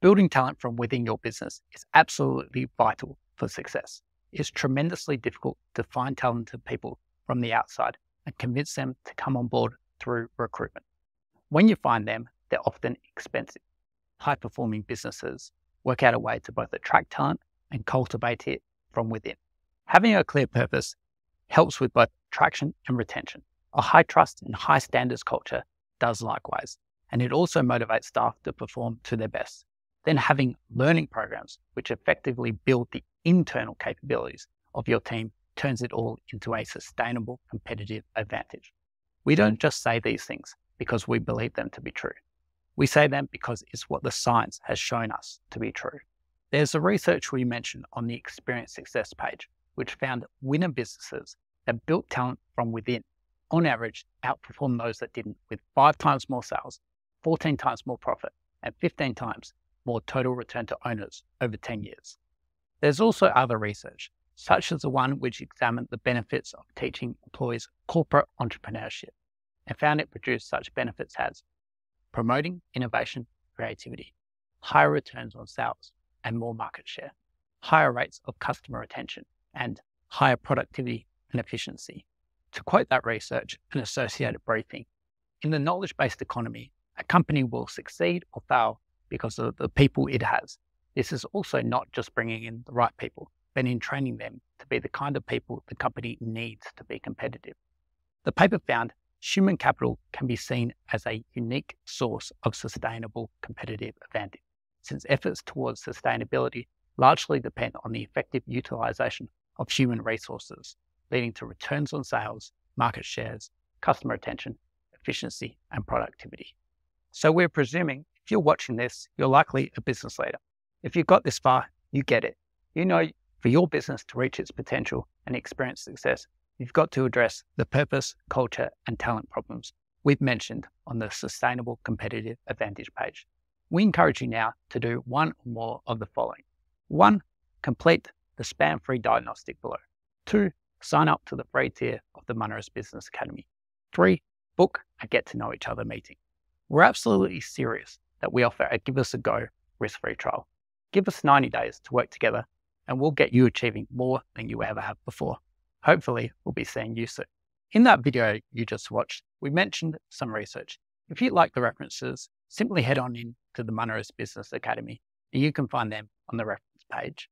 Building talent from within your business is absolutely vital for success. It's tremendously difficult to find talented people from the outside and convince them to come on board through recruitment. When you find them, they're often expensive. High performing businesses work out a way to both attract talent and cultivate it from within. Having a clear purpose helps with both attraction and retention. A high trust and high standards culture does likewise, and it also motivates staff to perform to their best. Then having learning programs which effectively build the internal capabilities of your team turns it all into a sustainable competitive advantage. We don't just say these things because we believe them to be true. We say them because it's what the science has shown us to be true. There's a research we mentioned on the Experience Success page, which found winner businesses that built talent from within, on average, outperformed those that didn't, with five times more sales, 14 times more profit, and 15 times more total return to owners over 10 years. There's also other research, such as the one which examined the benefits of teaching employees corporate entrepreneurship and found it produced such benefits as promoting innovation, creativity, higher returns on sales and more market share, higher rates of customer retention, and higher productivity and efficiency. To quote that research and associated briefing, in the knowledge based economy, a company will succeed or fail because of the people it has. This is also not just bringing in the right people, but in training them to be the kind of people the company needs to be competitive. The paper found human capital can be seen as a unique source of sustainable competitive advantage, since efforts towards sustainability largely depend on the effective utilization of human resources, leading to returns on sales, market shares, customer attention, efficiency, and productivity. So we're presuming if you're watching this, you're likely a business leader. If you've got this far, you get it. You know for your business to reach its potential and experience success, you've got to address the purpose, culture, and talent problems we've mentioned on the Sustainable Competitive Advantage page. We encourage you now to do one or more of the following. One, complete the spam free diagnostic below. Two, sign up to the free tier of the Munro's Business Academy. Three, book a get to know each other meeting. We're absolutely serious that we offer a give us a go risk free trial. Give us 90 days to work together and we'll get you achieving more than you ever have before. Hopefully, we'll be seeing you soon. In that video you just watched, we mentioned some research. If you like the references, simply head on in to the Munro's Business Academy and you can find them on the reference page.